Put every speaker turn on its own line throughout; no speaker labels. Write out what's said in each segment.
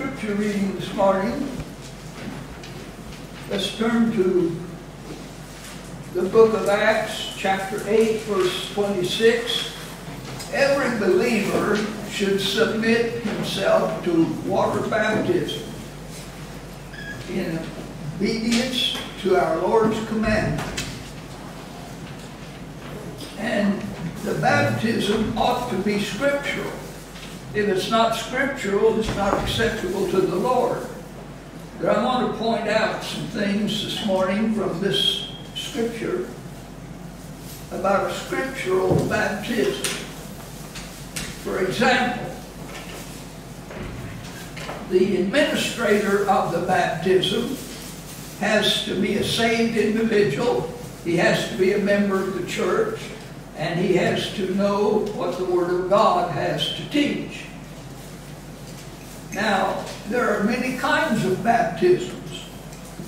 scripture reading this morning. Let's turn to the book of Acts, chapter 8, verse 26. Every believer should submit himself to water baptism in obedience to our Lord's commandment. And the baptism ought to be scriptural. If it's not scriptural, it's not acceptable to the Lord. But I want to point out some things this morning from this scripture about a scriptural baptism. For example, the administrator of the baptism has to be a saved individual. He has to be a member of the church and he has to know what the Word of God has to teach. Now, there are many kinds of baptisms.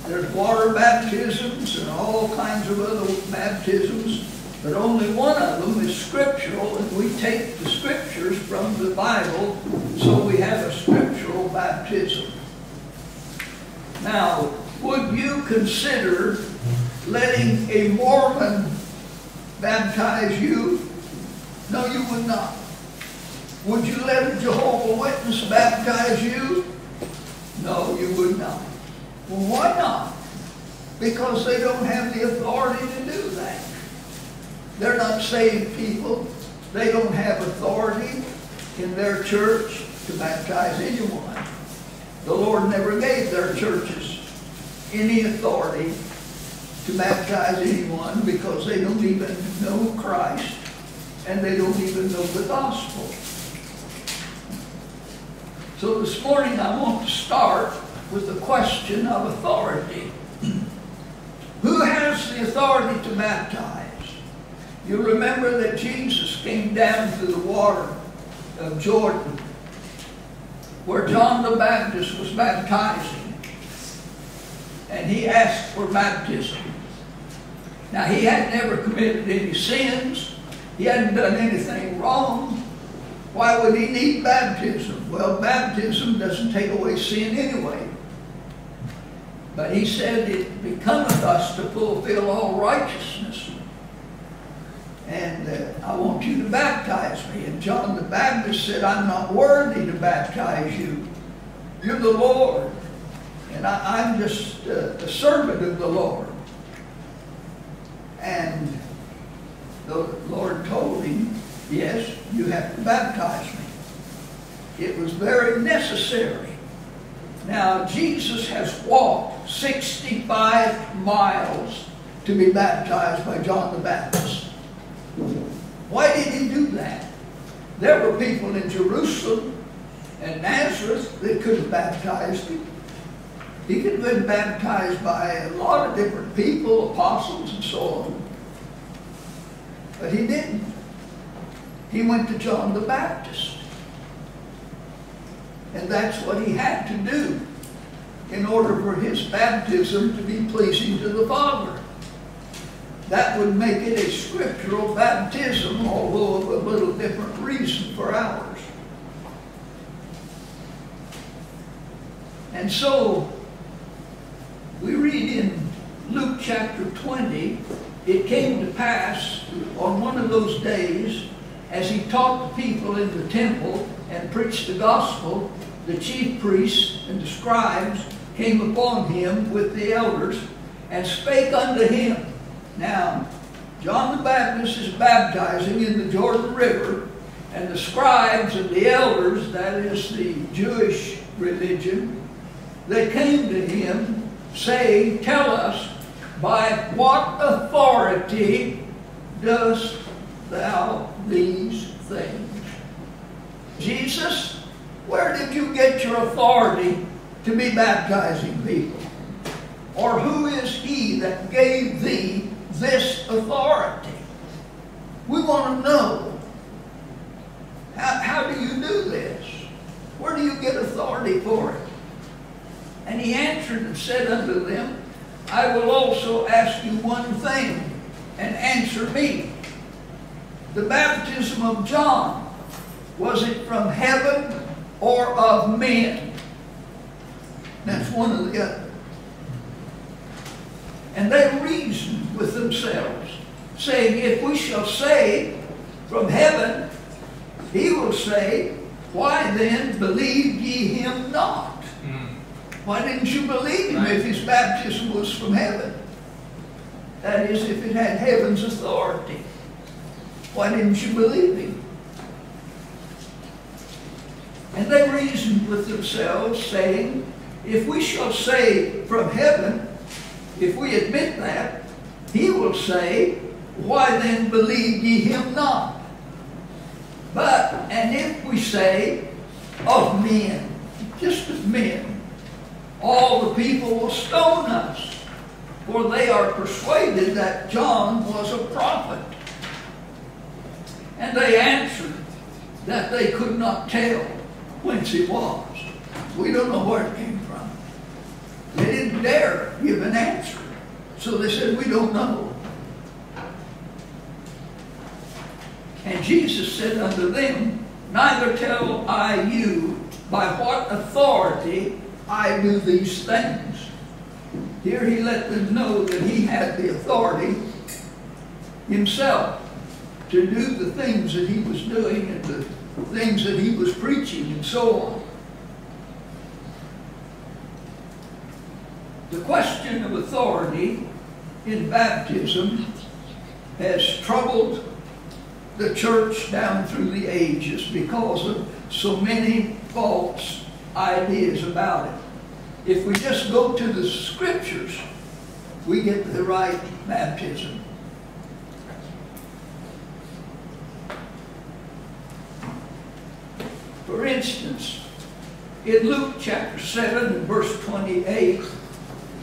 There's water baptisms and all kinds of other baptisms, but only one of them is scriptural, and we take the scriptures from the Bible, so we have a scriptural baptism. Now, would you consider letting a Mormon baptize you? No, you would not. Would you let a Jehovah Witness baptize you? No, you would not. Well, why not? Because they don't have the authority to do that. They're not saved people. They don't have authority in their church to baptize anyone. The Lord never gave their churches any authority to baptize anyone because they don't even know Christ and they don't even know the gospel. So this morning I want to start with the question of authority. Who has the authority to baptize? You remember that Jesus came down to the water of Jordan where John the Baptist was baptizing and he asked for baptism. Now, he had never committed any sins. He hadn't done anything wrong. Why would he need baptism? Well, baptism doesn't take away sin anyway. But he said, it becometh us to fulfill all righteousness. And uh, I want you to baptize me. And John the Baptist said, I'm not worthy to baptize you. You're the Lord. And I, am just uh, a servant of the Lord. And the Lord told him, yes, you have to baptize me. It was very necessary. Now, Jesus has walked 65 miles to be baptized by John the Baptist. Why did he do that? There were people in Jerusalem and Nazareth that could have baptized him. He could have been baptized by a lot of different people, apostles and so on. But he didn't. He went to John the Baptist. And that's what he had to do in order for his baptism to be pleasing to the Father. That would make it a scriptural baptism, although of a little different reason for ours. And so, we read in Luke chapter 20, it came to pass on one of those days, as he taught the people in the temple and preached the gospel, the chief priests and the scribes came upon him with the elders and spake unto him. Now, John the Baptist is baptizing in the Jordan River, and the scribes and the elders, that is the Jewish religion, they came to him say, tell us, by what authority dost thou these things? Jesus, where did you get your authority to be baptizing people? Or who is he that gave thee this authority? We want to know. How, how do you do this? Where do you get authority for it? And he answered and said unto them, I will also ask you one thing, and answer me. The baptism of John, was it from heaven or of men? That's one or the other. And they reasoned with themselves, saying, If we shall say from heaven, he will say, Why then believe ye him not? Why didn't you believe him if his baptism was from heaven? That is, if it had heaven's authority. Why didn't you believe him? And they reasoned with themselves, saying, If we shall say from heaven, if we admit that, he will say, Why then believe ye him not? But, and if we say, Of men, just of men, all the people will stone us, for they are persuaded that John was a prophet. And they answered that they could not tell whence he was. We don't know where it came from. They didn't dare give an answer. So they said, we don't know. And Jesus said unto them, Neither tell I you by what authority I do these things. Here he let them know that he had the authority himself to do the things that he was doing and the things that he was preaching and so on. The question of authority in baptism has troubled the church down through the ages because of so many false ideas about it. If we just go to the scriptures, we get the right baptism. For instance, in Luke chapter 7 and verse 28,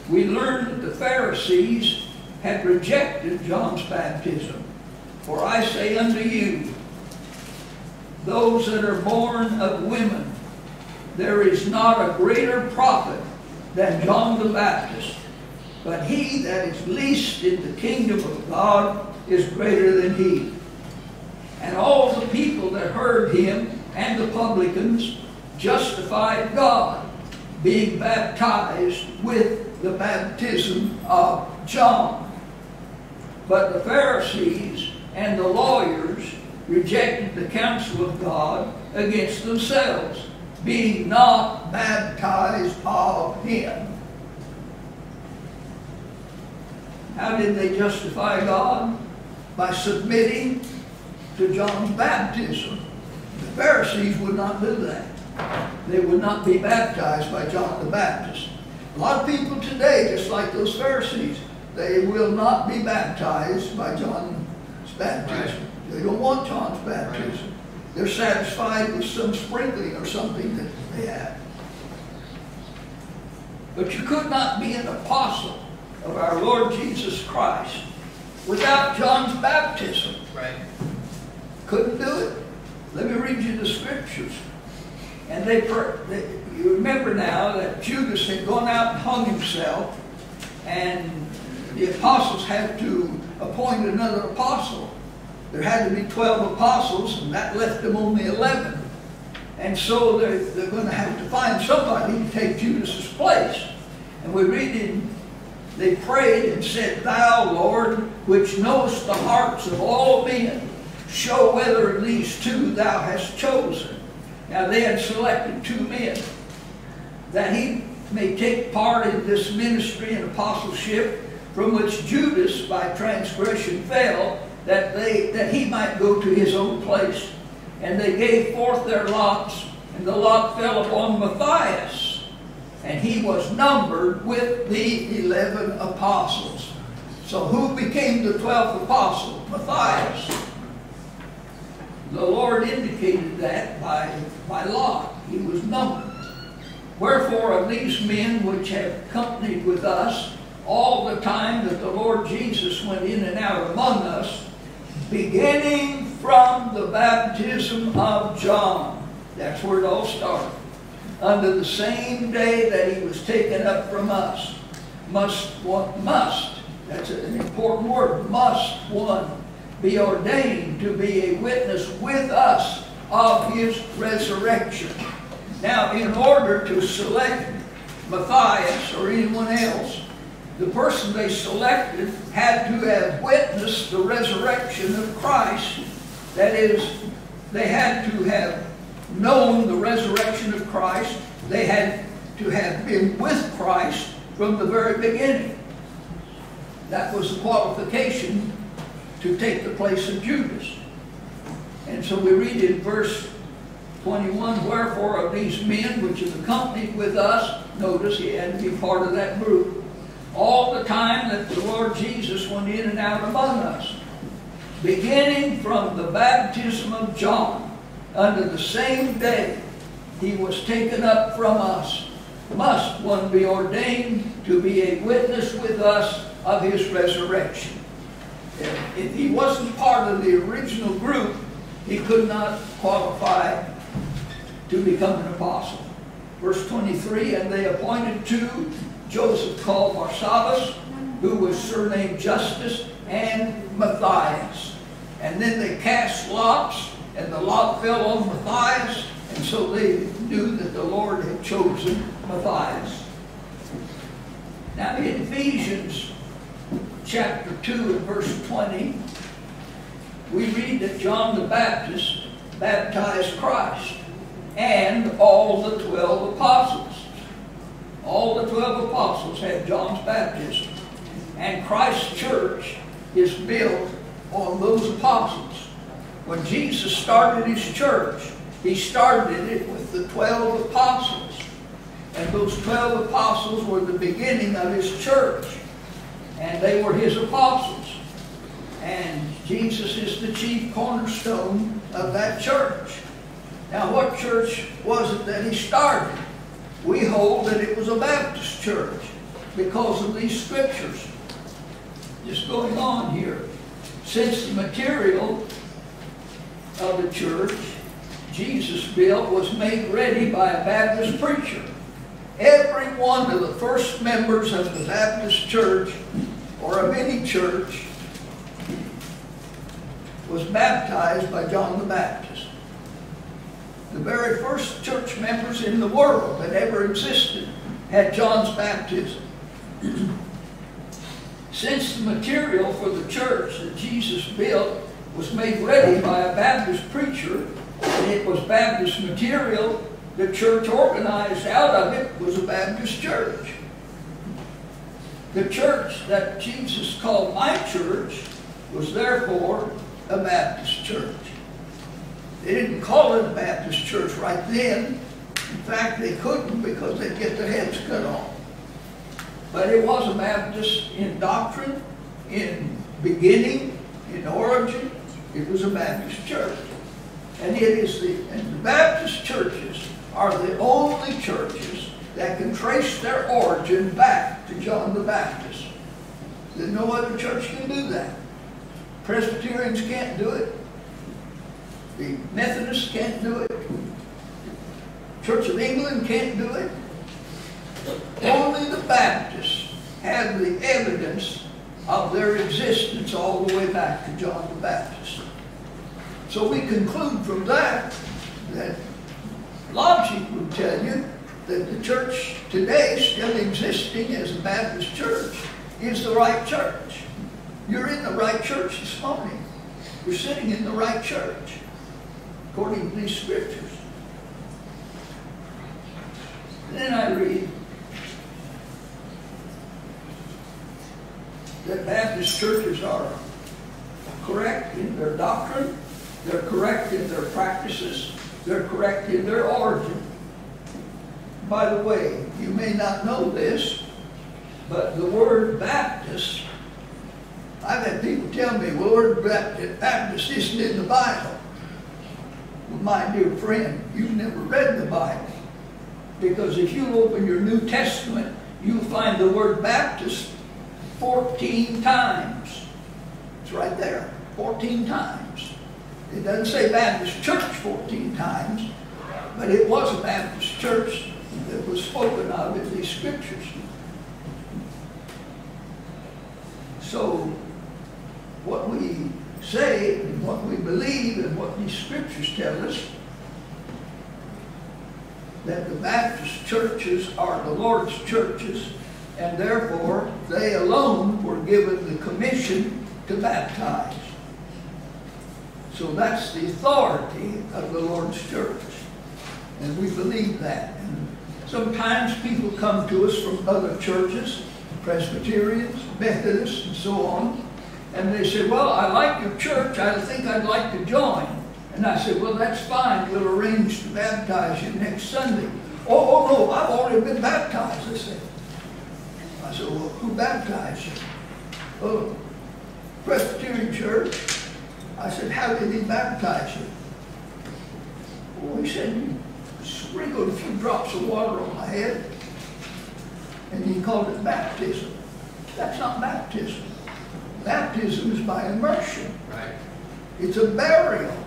we learn that the Pharisees had rejected John's baptism. For I say unto you, those that are born of women, there is not a greater prophet than John the Baptist. But he that is least in the kingdom of God is greater than he. And all the people that heard him and the publicans justified God, being baptized with the baptism of John. But the Pharisees and the lawyers rejected the counsel of God against themselves, being not baptized of him. How did they justify God? By submitting to John's baptism. The Pharisees would not do that. They would not be baptized by John the Baptist. A lot of people today, just like those Pharisees, they will not be baptized by John's baptism. Right. They don't want John's baptism. Right. They're satisfied with some sprinkling or something that they have. But you could not be an apostle of our Lord Jesus Christ without John's baptism.
Right.
Couldn't do it. Let me read you the scriptures. And they, they, you remember now that Judas had gone out and hung himself, and the apostles had to appoint another apostle. There had to be 12 apostles, and that left them only 11. And so they're, they're going to have to find somebody to take Judas's place. And we read in, they prayed and said, Thou, Lord, which knowest the hearts of all men, show whether these two thou hast chosen. Now they had selected two men that he may take part in this ministry and apostleship from which Judas by transgression fell, that they that he might go to his own place. And they gave forth their lots, and the lot fell upon Matthias, and he was numbered with the eleven apostles. So who became the twelfth apostle? Matthias. The Lord indicated that by, by lot. He was numbered. Wherefore of these men which have companied with us all the time that the Lord Jesus went in and out among us, beginning from the baptism of John. That's where it all started. Under the same day that he was taken up from us, must, what, must, that's an important word, must one be ordained to be a witness with us of his resurrection. Now, in order to select Matthias or anyone else. The person they selected had to have witnessed the resurrection of Christ. That is, they had to have known the resurrection of Christ. They had to have been with Christ from the very beginning. That was the qualification to take the place of Judas. And so we read in verse 21, Wherefore of these men which have accompanied with us, notice he had to be part of that group, all the time that the Lord Jesus went in and out among us, beginning from the baptism of John, unto the same day he was taken up from us, must one be ordained to be a witness with us of his resurrection. If he wasn't part of the original group, he could not qualify to become an apostle. Verse 23, and they appointed two, Joseph called Barsabbas, who was surnamed Justus, and Matthias. And then they cast lots, and the lot fell on Matthias, and so they knew that the Lord had chosen Matthias. Now in Ephesians chapter 2 and verse 20, we read that John the Baptist baptized Christ and all the 12 apostles. All the 12 had John's baptism. And Christ's church is built on those apostles. When Jesus started his church, he started it with the 12 apostles. And those 12 apostles were the beginning of his church and they were his apostles. And Jesus is the chief cornerstone of that church. Now, what church was it that he started? We hold that it was a Baptist church because of these scriptures. Just going on here. Since the material of the church Jesus built was made ready by a Baptist preacher. Every one of the first members of the Baptist church or of any church was baptized by John the Baptist. The very first church members in the world that ever existed had John's baptism. Since the material for the church that Jesus built was made ready by a Baptist preacher, and it was Baptist material, the church organized out of it was a Baptist church. The church that Jesus called my church was therefore a Baptist church. They didn't call it a Baptist church right then. In fact, they couldn't because they'd get their heads cut off. But it was a Baptist in doctrine, in beginning, in origin. It was a Baptist church. And it is the, and the Baptist churches are the only churches that can trace their origin back to John the Baptist. That no other church can do that. Presbyterians can't do it. The Methodists can't do it. Church of England can't do it. Only the Baptists have the evidence of their existence all the way back to John the Baptist. So we conclude from that that logic would tell you that the church today, still existing as a Baptist church, is the right church. You're in the right church this morning. You're sitting in the right church, according to these scriptures. Then I read that Baptist churches are correct in their doctrine, they're correct in their practices, they're correct in their origin. By the way, you may not know this, but the word Baptist, I've had people tell me, well, the word Baptist isn't in the Bible. Well, my dear friend, you've never read the Bible. Because if you open your New Testament, you'll find the word Baptist 14 times. It's right there, 14 times. It doesn't say Baptist Church 14 times, but it was a Baptist church that was spoken of in these scriptures. So, what we say and what we believe and what these scriptures tell us, that the Baptist churches are the Lord's churches, and therefore they alone were given the commission to baptize. So that's the authority of the Lord's church. And we believe that. And sometimes people come to us from other churches, Presbyterians, Methodists, and so on, and they say, Well, I like your church. I think I'd like to join. And I said, Well, that's fine. We'll arrange to baptize you next Sunday. Oh, oh no, I've already been baptized, they said. I said, Well, who baptized you? Oh, Presbyterian Church. I said, How did he baptize you? Well, he said, He sprinkled a few drops of water on my head, and he called it baptism. That's not baptism. Baptism is by immersion.
Right.
It's a burial.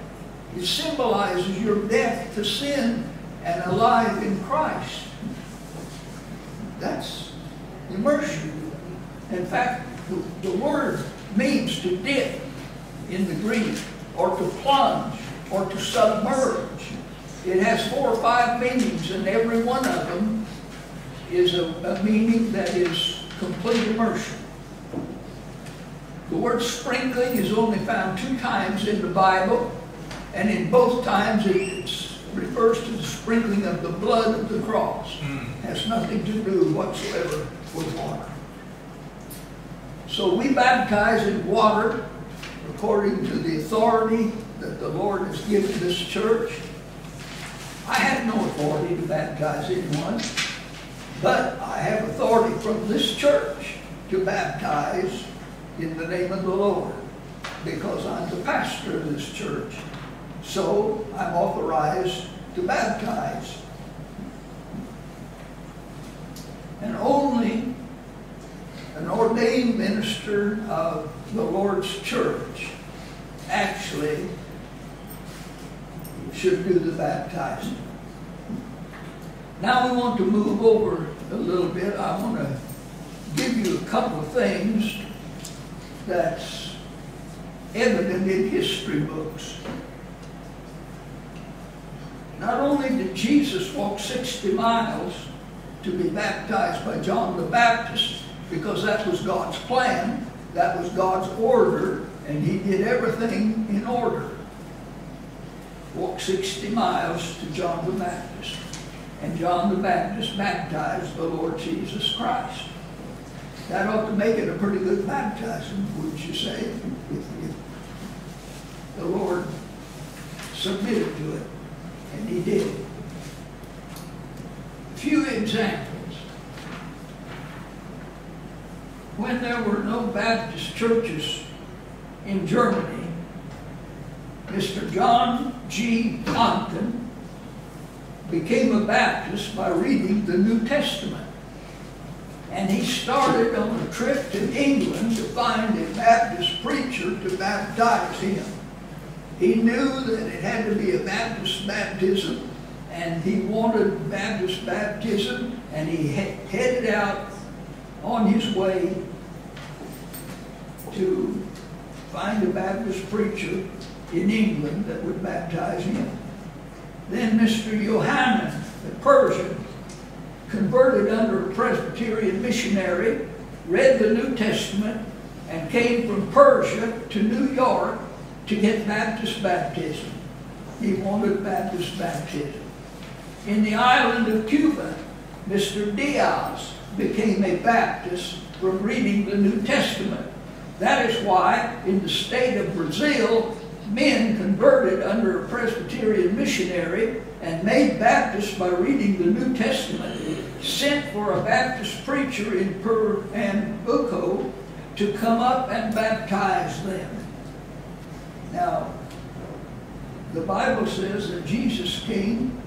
It symbolizes your death to sin and alive in Christ. That's immersion. In fact, the, the word means to dip in the Greek, or to plunge, or to submerge. It has four or five meanings, and every one of them is a, a meaning that is complete immersion. The word sprinkling is only found two times in the Bible, and in both times it refers to the sprinkling of the blood of the cross.
Mm.
Has nothing to do whatsoever with water. So we baptize in water according to the authority that the Lord has given this church. I have no authority to baptize anyone, but I have authority from this church to baptize in the name of the Lord because I'm the pastor of this church. So I'm authorized to baptize. And only an ordained minister of the Lord's church actually should do the baptizing. Now we want to move over a little bit. I want to give you a couple of things that's evident in history books. Not only did Jesus walk 60 miles to be baptized by John the Baptist, because that was God's plan, that was God's order, and he did everything in order. Walked 60 miles to John the Baptist, and John the Baptist baptized the Lord Jesus Christ. That ought to make it a pretty good baptism, wouldn't you say, if, if the Lord submitted to it, and he did. Few examples. When there were no Baptist churches in Germany, Mr. John G. Compton became a Baptist by reading the New Testament. And he started on a trip to England to find a Baptist preacher to baptize him. He knew that it had to be a Baptist baptism, and he wanted Baptist baptism, and he headed out on his way to find a Baptist preacher in England that would baptize him. Then Mr. Yohanan, the Persian, converted under a Presbyterian missionary, read the New Testament, and came from Persia to New York to get Baptist baptism. He wanted Baptist baptism. In the island of Cuba, Mr. Diaz became a Baptist from reading the New Testament. That is why in the state of Brazil, men converted under a Presbyterian missionary and made Baptists by reading the New Testament, sent for a Baptist preacher in Pernambuco to come up and baptize them. Now, the Bible says that Jesus came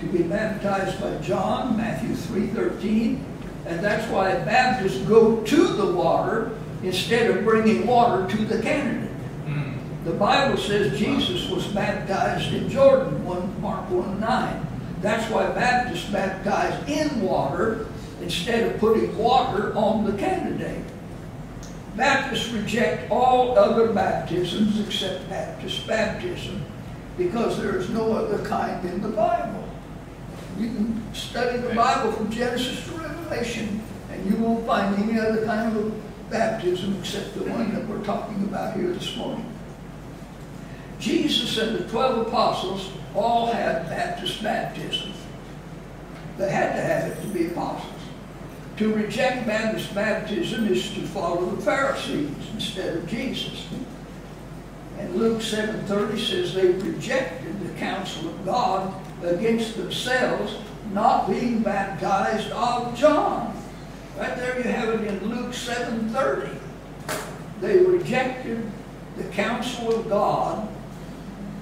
to be baptized by John, Matthew 3.13, and that's why Baptists go to the water instead of bringing water to the candidate. Mm. The Bible says Jesus was baptized in Jordan, 1 Mark 1 9. That's why Baptists baptize in water instead of putting water on the candidate. Baptists reject all other baptisms except Baptist baptism because there is no other kind in the Bible. You can study the Bible from Genesis to Revelation, and you won't find any other kind of baptism except the one that we're talking about here this morning. Jesus and the 12 apostles all had Baptist baptism. They had to have it to be apostles. To reject Baptist baptism is to follow the Pharisees instead of Jesus. And Luke 7.30 says they rejected the counsel of God against themselves, not being baptized of John. Right there you have it in Luke 7.30. They rejected the counsel of God.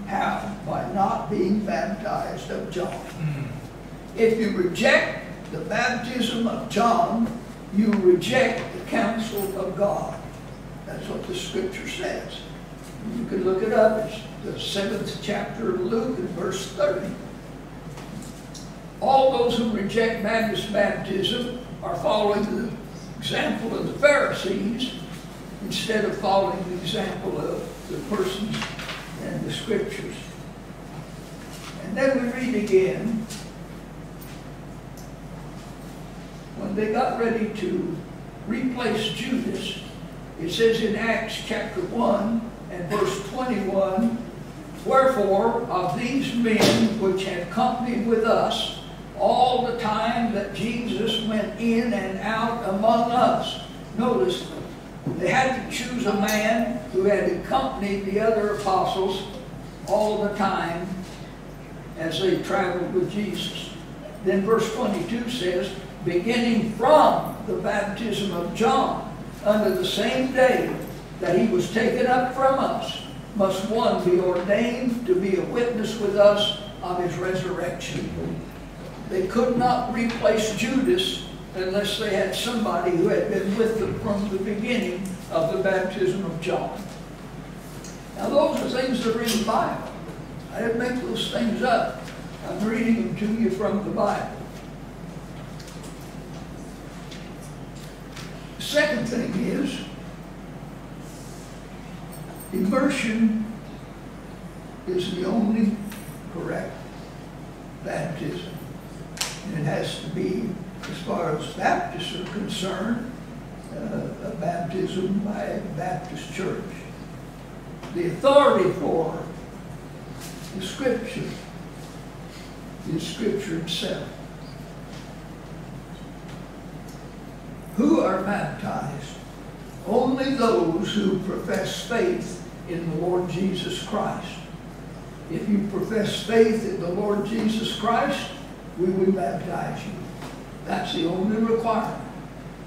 How? By not being baptized of John. Hmm. If you reject the baptism of John, you reject the counsel of God. That's what the scripture says. You can look it up. It's the seventh chapter of Luke and verse 30. All those who reject Baptist baptism are following the example of the Pharisees instead of following the example of the persons and the scriptures. And then we read again when they got ready to replace Judas, it says in Acts chapter 1 and verse 21, Wherefore of these men which have company with us all the time that Jesus went in and out among us. Notice, they had to choose a man who had accompanied the other apostles all the time as they traveled with Jesus. Then verse 22 says, beginning from the baptism of John, under the same day that he was taken up from us, must one be ordained to be a witness with us of his resurrection. They could not replace Judas unless they had somebody who had been with them from the beginning of the baptism of John. Now those are things that are in the Bible. I didn't make those things up. I'm reading them to you from the Bible. The second thing is immersion is the only correct baptism. And it has to be, as far as Baptists are concerned, uh, a baptism by a Baptist church. The authority for the Scripture is Scripture itself. Who are baptized? Only those who profess faith in the Lord Jesus Christ. If you profess faith in the Lord Jesus Christ, we will baptize you. That's the only requirement.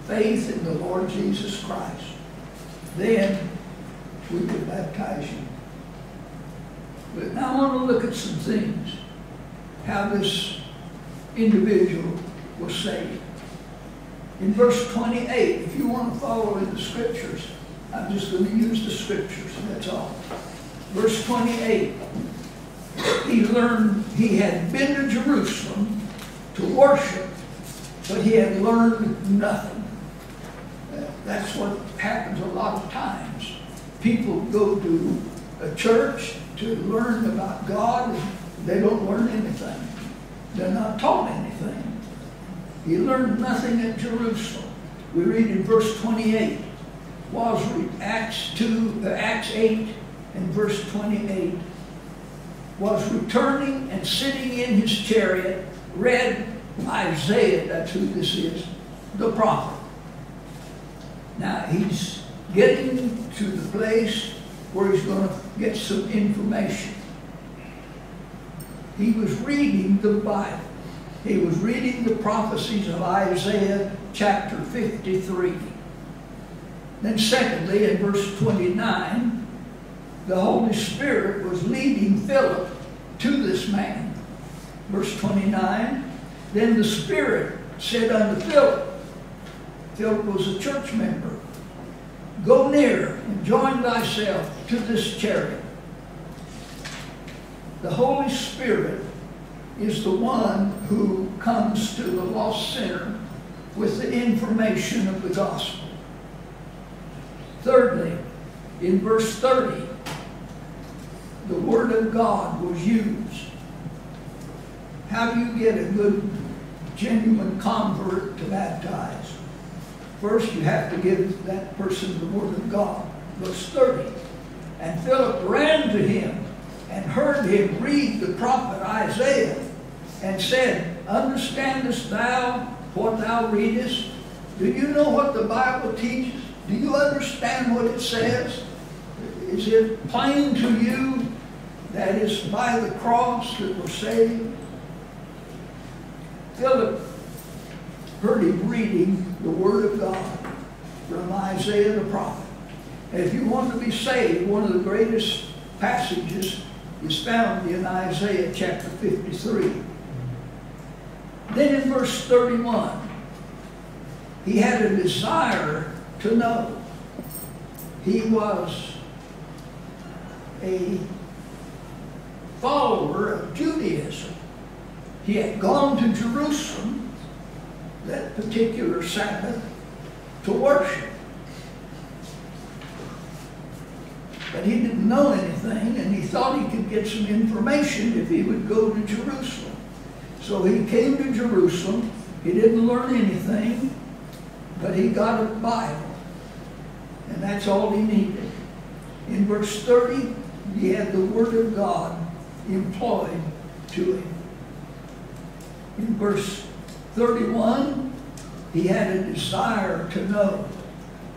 Faith in the Lord Jesus Christ. Then we will baptize you. But now I want to look at some things. How this individual was saved. In verse 28, if you want to follow in the scriptures, I'm just going to use the scriptures, that's all. Verse 28, he learned, he had been to Jerusalem to worship, but he had learned nothing. That's what happens a lot of times. People go to a church to learn about God, and they don't learn anything. They're not taught anything. He learned nothing at Jerusalem. We read in verse 28, was Acts 2, uh, Acts 8 and verse 28, was returning and sitting in his chariot, read Isaiah, that's who this is, the prophet. Now he's getting to the place where he's going to get some information. He was reading the Bible. He was reading the prophecies of Isaiah chapter 53. Then secondly, in verse 29, the Holy Spirit was leading Philip to this man. Verse 29, then the Spirit said unto Philip, Philip was a church member, Go near and join thyself to this chariot. The Holy Spirit is the one who comes to the lost sinner with the information of the gospel. Thirdly, in verse 30, the Word of God was used. How do you get a good, genuine convert to baptize? First, you have to give that person the Word of God. Verse 30. And Philip ran to him and heard him read the prophet Isaiah and said, Understandest thou what thou readest? Do you know what the Bible teaches? Do you understand what it says? Is it plain to you that it's by the cross that we're saved? Philip heard him reading the Word of God from Isaiah the prophet. And if you want to be saved, one of the greatest passages is found in Isaiah chapter 53. Then in verse 31, he had a desire to know. He was a follower of Judaism. He had gone to Jerusalem that particular Sabbath to worship. But he didn't know anything, and he thought he could get some information if he would go to Jerusalem. So he came to Jerusalem. He didn't learn anything, but he got a Bible. And that's all he needed. In verse 30, he had the Word of God employed to him. In verse 31, he had a desire to know.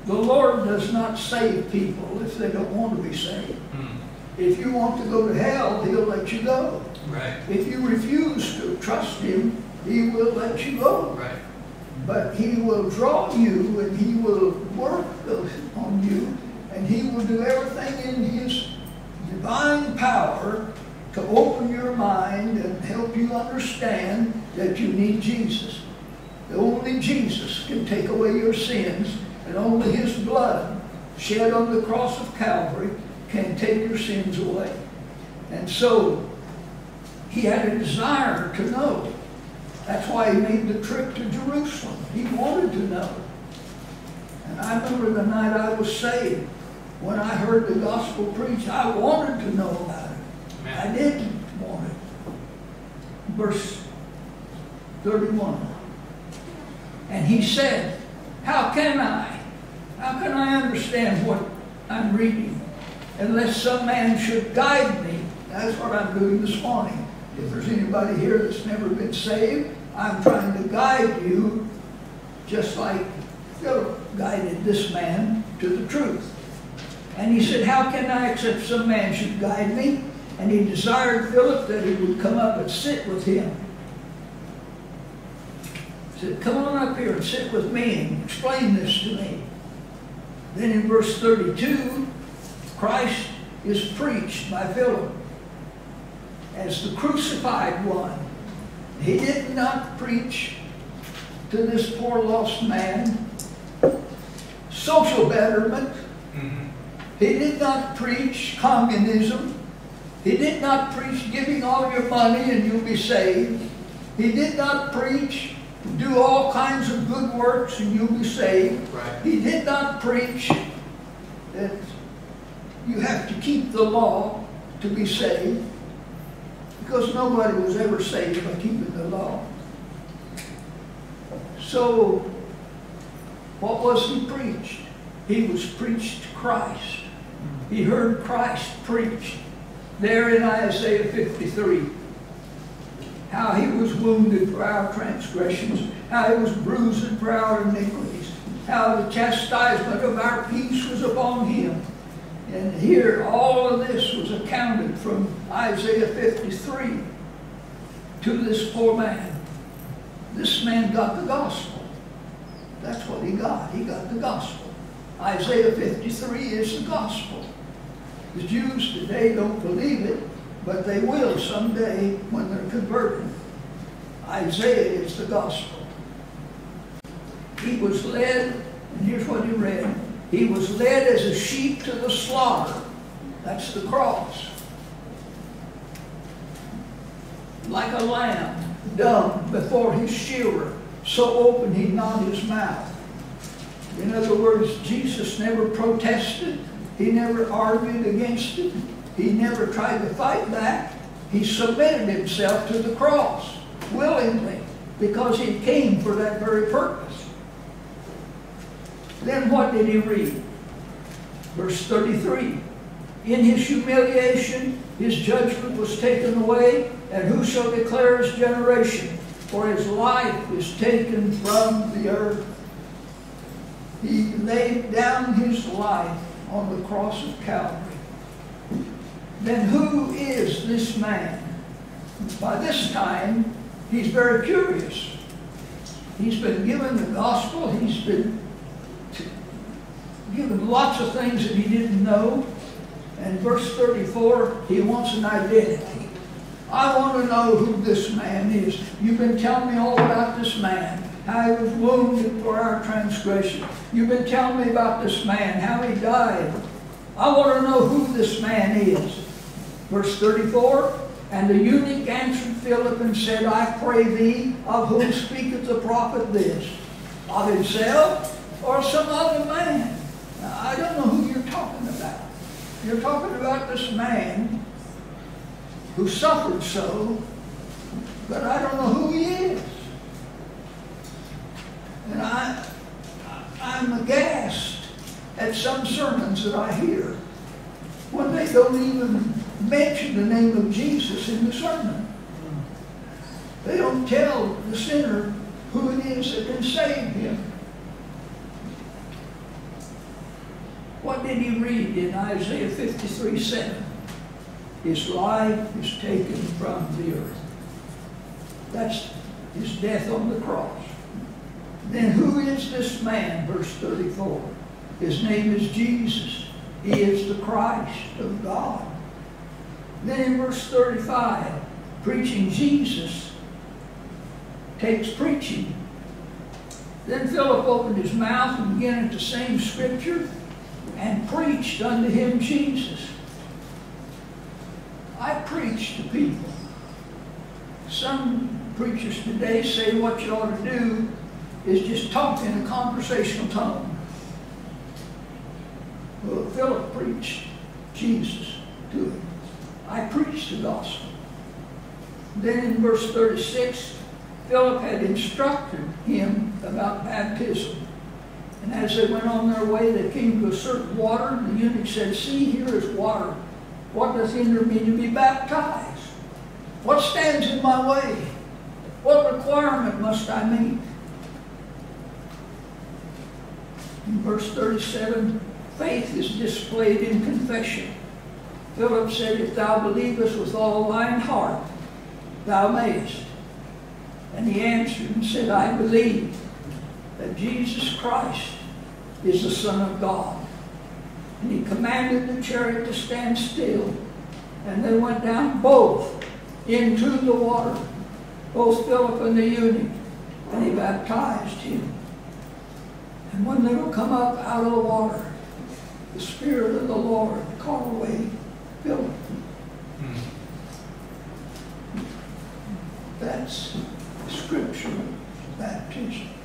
The Lord does not save people if they don't want to be saved. Hmm. If you want to go to hell, he'll let you go.
Right.
If you refuse to trust him, he will let you go.
Right.
But he will draw you and he will work on you and he will do everything in his divine power to open your mind and help you understand that you need Jesus. Only Jesus can take away your sins, and only his blood shed on the cross of Calvary can take your sins away. And so he had a desire to know. That's why he made the trip to Jerusalem. He wanted to know. And I remember the night I was saved, when I heard the gospel preached, I wanted to know about it. I didn't want it. Verse 31. And he said, How can I? How can I understand what I'm reading unless some man should guide me? That's what I'm doing this morning. If there's anybody here that's never been saved, I'm trying to guide you just like Philip guided this man to the truth. And he said, How can I except some man should guide me? And he desired Philip that he would come up and sit with him. Said, Come on up here and sit with me and explain this to me. Then in verse 32, Christ is preached by Philip as the crucified one. He did not preach to this poor lost man social betterment. Mm-hmm. He did not preach communism. He did not preach giving all your money and you'll be saved. He did not preach do all kinds of good works and you'll be saved.
Right.
He did not preach that you have to keep the law to be saved because nobody was ever saved by keeping the law. So, what was he preached? He was preached Christ. He heard Christ preached there in Isaiah 53. How he was wounded for our transgressions, how he was bruised for our iniquities, how the chastisement of our peace was upon him. And here, all of this was accounted from Isaiah 53 to this poor man. This man got the gospel. That's what he got. He got the gospel. Isaiah 53 is the gospel. The Jews today don't believe it, but they will someday when they're converted. Isaiah is the gospel. He was led, and here's what he read. He was led as a sheep to the slaughter. That's the cross. Like a lamb, dumb before his shearer, so open he not his mouth. In other words, Jesus never protested. He never argued against it. He never tried to fight back. He submitted himself to the cross. willingly because he came for that very purpose. Then what did he read? Verse 33. In his humiliation, his judgment was taken away, and who shall declare his generation? For his life is taken from the earth. He laid down his life on the cross of Calvary. Then who is this man? By this time, he's very curious. He's been given the gospel, he's been given lots of things that he didn't know. And verse 34, he wants an identity. I want to know who this man is. You've been telling me all about this man, how he was wounded for our transgression. You've been telling me about this man, how he died. I want to know who this man is. Verse 34, and the eunuch answered Philip and said, I pray thee, of whom speaketh the prophet this? Of himself or some other man? Now, I don't know who you're talking about. You're talking about this man who suffered so, but I don't know who he is. And I, I'm aghast at some sermons that I hear when they don't even mention the name of Jesus in the sermon. They don't tell the sinner who it is that can save him. What did he read in Isaiah 53 7? His life is taken from the earth. That's his death on the cross. Then who is this man? Verse 34. His name is Jesus. He is the Christ of God. Then in verse 35, preaching Jesus takes preaching. Then Philip opened his mouth and began at the same scripture and preached unto him Jesus. I preach to people. Some preachers today say what you ought to do is just talk in a conversational tone. Well, Philip preached Jesus to him. I preached the gospel. Then in verse 36, Philip had instructed him about baptism. And as they went on their way, they came to a certain water. The eunuch said, See, here is water. What does hinder me to be baptized? What stands in my way? What requirement must I meet? In verse 37, faith is displayed in confession. Philip said, If thou believest with all thine heart, thou mayest. And he answered and said, I believe that Jesus Christ is the Son of God. And he commanded the chariot to stand still. And they went down both into the water, both Philip and the eunuch, and he baptized him. And when they would come up out of the water, the Spirit of the Lord caught away Philip. Hmm. That's the scripture baptism.